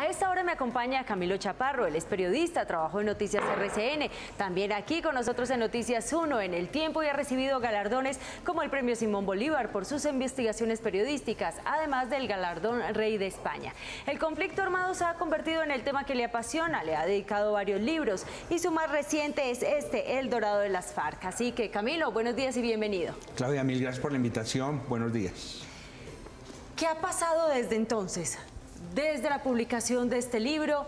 A esta hora me acompaña Camilo Chaparro, él es periodista, trabajó en Noticias RCN, también aquí con nosotros en Noticias 1 en el tiempo y ha recibido galardones como el Premio Simón Bolívar por sus investigaciones periodísticas, además del galardón Rey de España. El conflicto armado se ha convertido en el tema que le apasiona, le ha dedicado varios libros y su más reciente es este, El Dorado de las FARC. Así que Camilo, buenos días y bienvenido. Claudia, mil gracias por la invitación, buenos días. ¿Qué ha pasado desde entonces? Desde la publicación de este libro.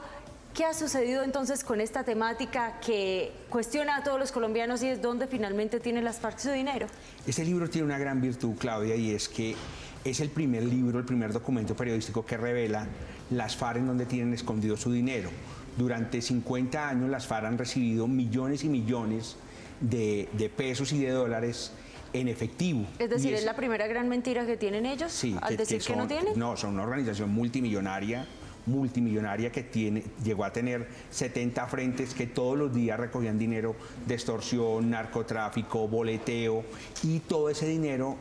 ¿Qué ha sucedido entonces con esta temática que cuestiona a todos los colombianos y es dónde finalmente tiene las FARC su dinero? Este libro tiene una gran virtud, Claudia, y es que es el primer libro, el primer documento periodístico que revela las FARC en donde tienen escondido su dinero. Durante 50 años las FARC han recibido millones y millones de, pesos y de dólares en efectivo. Es decir, es, la primera gran mentira que tienen ellos sí, al decir que, no tienen. No, son una organización multimillonaria multimillonaria que tiene, llegó a tener 70 frentes que todos los días recogían dinero de extorsión, narcotráfico, boleteo y todo ese dinero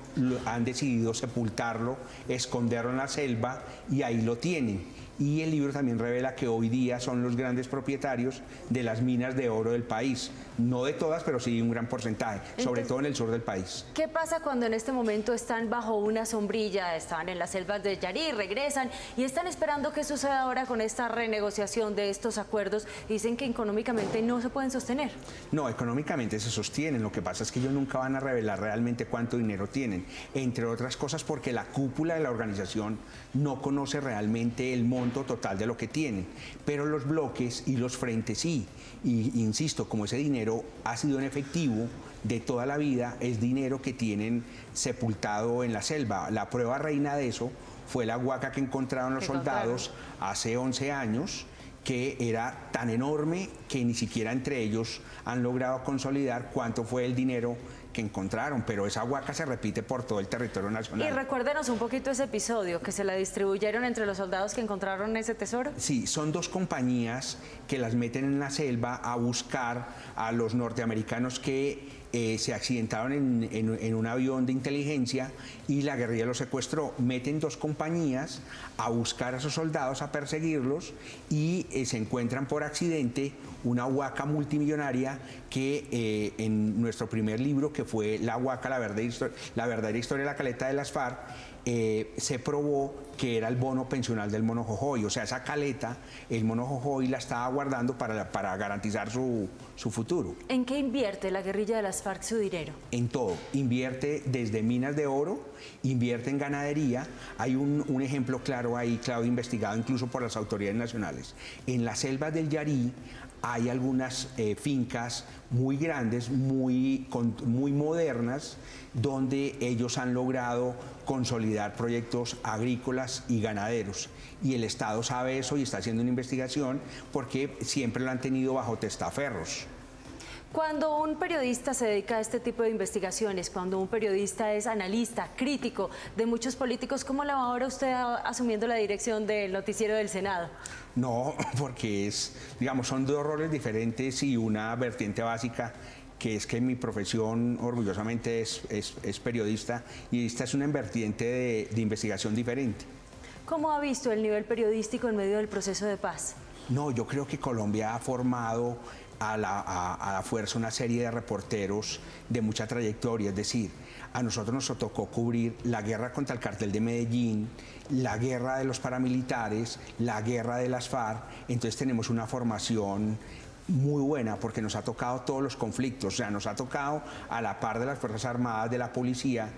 han decidido sepultarlo, esconderlo en la selva y ahí lo tienen y el libro también revela que hoy día son los grandes propietarios de las minas de oro del país. No de todas, pero sí un gran porcentaje, sobre todo en el sur del país. ¿Qué pasa cuando en este momento están bajo una sombrilla, están en las selvas de Yarí, regresan y están esperando qué sucede ahora con esta renegociación de estos acuerdos? Dicen que económicamente no se pueden sostener. No, económicamente se sostienen. Lo que pasa es que ellos nunca van a revelar realmente cuánto dinero tienen. Entre otras cosas porque la cúpula de la organización no conoce realmente el monto total de lo que tienen, pero los bloques y los frentes sí. Y insisto, como ese dinero ha sido en efectivo de toda la vida, es dinero que tienen sepultado en la selva. La prueba reina de eso fue la huaca que encontraron los soldados hace 11 años que era tan enorme que ni siquiera entre ellos han logrado consolidar cuánto fue el dinero que encontraron, pero esa huaca se repite por todo el territorio nacional. Y recuérdenos un poquito ese episodio, que se la distribuyeron entre los soldados que encontraron ese tesoro. Sí, son dos compañías que las meten en la selva a buscar a los norteamericanos que eh, se accidentaron en, un avión de inteligencia y la guerrilla los secuestró. Meten dos compañías a buscar a esos soldados, a perseguirlos y eh, se encuentran por accidente una huaca multimillonaria que eh, en nuestro primer libro, que fue La huaca, la verdadera, la verdadera historia de la caleta de las FARC, eh, se probó que era el bono pensional del mono Jojoy. O sea, esa caleta, el mono Jojoy la estaba guardando para, para garantizar su, su, futuro. ¿En qué invierte la guerrilla de las FARC su dinero? En todo. Invierte desde minas de oro, invierte en ganadería. Hay un, un ejemplo claro ahí, Claudio, investigado incluso por las autoridades nacionales. En las selvas del Yarí hay algunas eh, fincas muy grandes, muy, muy modernas, donde ellos han logrado consolidar proyectos agrícolas y ganaderos. Y el Estado sabe eso y está haciendo una investigación porque siempre lo han tenido bajo testaferros. Cuando un periodista se dedica a este tipo de investigaciones, cuando un periodista es analista, crítico de muchos políticos, ¿cómo le va ahora usted asumiendo la dirección del noticiero del Senado? No, porque es, digamos, son dos roles diferentes y una vertiente básica que es que mi profesión orgullosamente es, es, periodista y esta es una vertiente de, de investigación diferente. ¿Cómo ha visto el nivel periodístico en medio del proceso de paz? No, yo creo que Colombia ha formado a la, fuerza una serie de reporteros de mucha trayectoria, es decir, a nosotros nos tocó cubrir la guerra contra el cartel de Medellín, la guerra de los paramilitares, la guerra de las FARC, entonces tenemos una formación muy buena porque nos ha tocado todos los conflictos, o sea, nos ha tocado a la par de las Fuerzas Armadas, de la policía,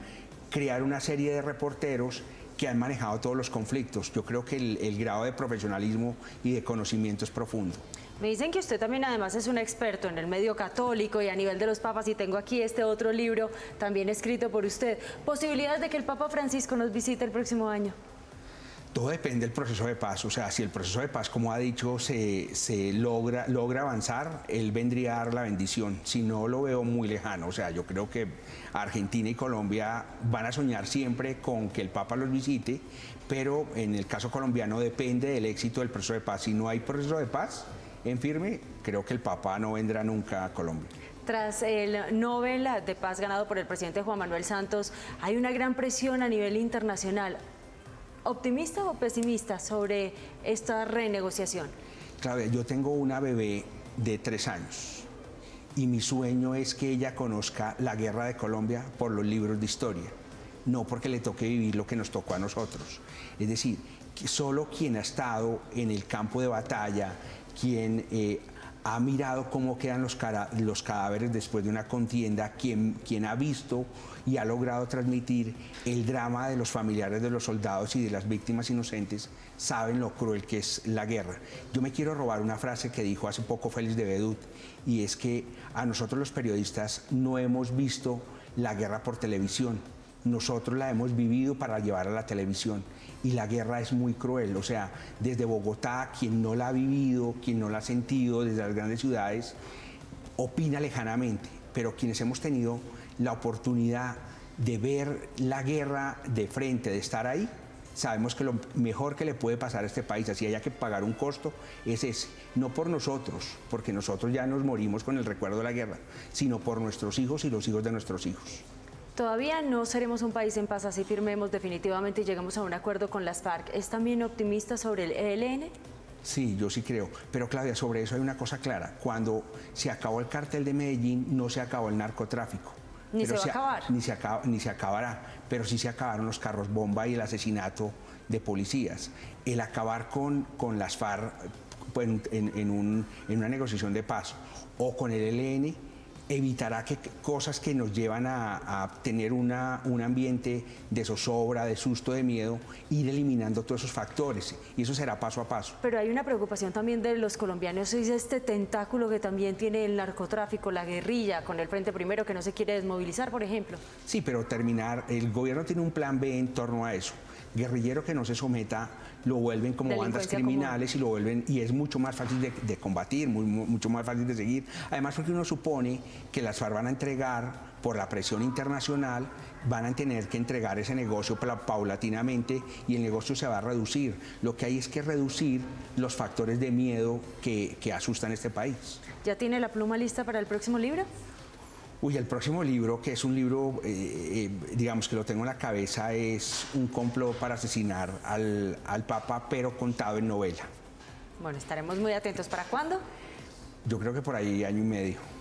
crear una serie de reporteros que han manejado todos los conflictos. Yo creo que el grado de profesionalismo y de conocimiento es profundo. Me dicen que usted también además es un experto en el medio católico y a nivel de los papas y tengo aquí este otro libro también escrito por usted. ¿Posibilidades de que el Papa Francisco nos visite el próximo año? Todo depende del proceso de paz. O sea, si el proceso de paz, como ha dicho, se, se, logra, logra avanzar, él vendría a dar la bendición. Si no, lo veo muy lejano. O sea, yo creo que Argentina y Colombia van a soñar siempre con que el Papa los visite, pero en el caso colombiano depende del éxito del proceso de paz. Si no hay proceso de paz, en firme, creo que el Papa no vendrá nunca a Colombia. Tras el Nobel de Paz ganado por el presidente Juan Manuel Santos, hay una gran presión a nivel internacional. ¿Optimista o pesimista sobre esta renegociación? Claudia, yo tengo una bebé de tres años y mi sueño es que ella conozca la guerra de Colombia por los libros de historia, no porque le toque vivir lo que nos tocó a nosotros. Es decir, solo quien ha estado en el campo de batalla, quien eh, ha mirado cómo quedan los, los, cadáveres después de una contienda, quien, ha visto y ha logrado transmitir el drama de los familiares de los soldados y de las víctimas inocentes, saben lo cruel que es la guerra. Yo me quiero robar una frase que dijo hace poco Félix de Bedut, y es que a nosotros los periodistas no hemos visto la guerra por televisión, nosotros la hemos vivido para llevar a la televisión y la guerra es muy cruel. O sea, desde Bogotá, quien no la ha vivido, quien no la ha sentido, desde las grandes ciudades, opina lejanamente, pero quienes hemos tenido la oportunidad de ver la guerra de frente, de estar ahí, sabemos que lo mejor que le puede pasar a este país, así haya que pagar un costo, es ese. No por nosotros, porque nosotros ya nos morimos con el recuerdo de la guerra, sino por nuestros hijos y los hijos de nuestros hijos. Todavía no seremos un país en paz así firmemos definitivamente y llegamos a un acuerdo con las FARC. ¿Es también optimista sobre el ELN? Sí, yo sí creo. Pero Claudia, sobre eso hay una cosa clara. Cuando se acabó el cartel de Medellín, no se acabó el narcotráfico. Ni se va a acabar. Ni se, ni se acabará, pero sí se acabaron los carros bomba y el asesinato de policías. El acabar con, con las FARC pues, en, en una negociación de paz o con el ELN evitará que cosas que nos llevan a, tener una, un ambiente de zozobra, de susto, de miedo, ir eliminando todos esos factores. Y eso será paso a paso. Pero hay una preocupación también de los colombianos, es este tentáculo que también tiene el narcotráfico, la guerrilla, con el Frente Primero que no se quiere desmovilizar, por ejemplo. Sí, pero terminar, el gobierno tiene un plan B en torno a eso. Guerrillero que no se someta lo vuelven como bandas criminales y lo vuelven y es mucho más fácil de, combatir, mucho más fácil de seguir. Además porque uno supone que las FARC van a entregar por la presión internacional, van a tener que entregar ese negocio paulatinamente y el negocio se va a reducir. Lo que hay es que reducir los factores de miedo que, que asustan este país. ¿Ya tiene la pluma lista para el próximo libro? Uy, el próximo libro, que es un libro, eh, eh, digamos que lo tengo en la cabeza, es un complot para asesinar al, al Papa, pero contado en novela. Bueno, estaremos muy atentos. ¿Para cuándo? Yo creo que por ahí año y medio.